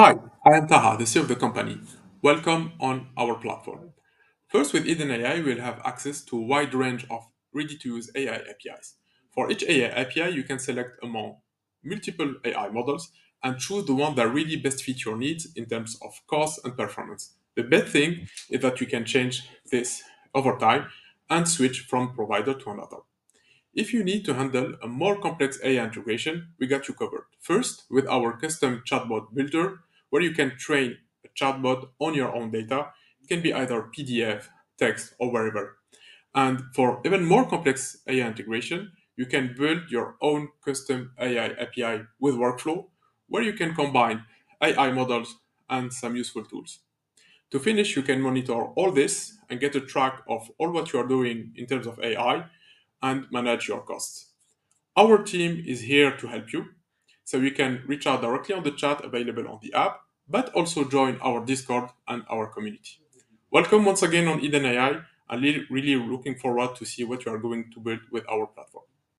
Hi, I am Taha, the CEO of the company. Welcome on our platform. First, with Eden AI, we'll have access to a wide range of ready-to-use AI APIs. For each AI API, you can select among multiple AI models and choose the one that really best fits your needs in terms of cost and performance. The best thing is that you can change this over time and switch from provider to another. If you need to handle a more complex AI integration, we got you covered. First, with our custom chatbot builder, where you can train a chatbot on your own data. It can be either PDF, text, or wherever. And for even more complex AI integration, you can build your own custom AI API with workflow, where you can combine AI models and some useful tools. To finish, you can monitor all this and get a track of all what you are doing in terms of AI and manage your costs. Our team is here to help you. So you can reach out directly on the chat available on the app, but also join our Discord and our community. Welcome once again on Eden AI. I'm really looking forward to see what you are going to build with our platform.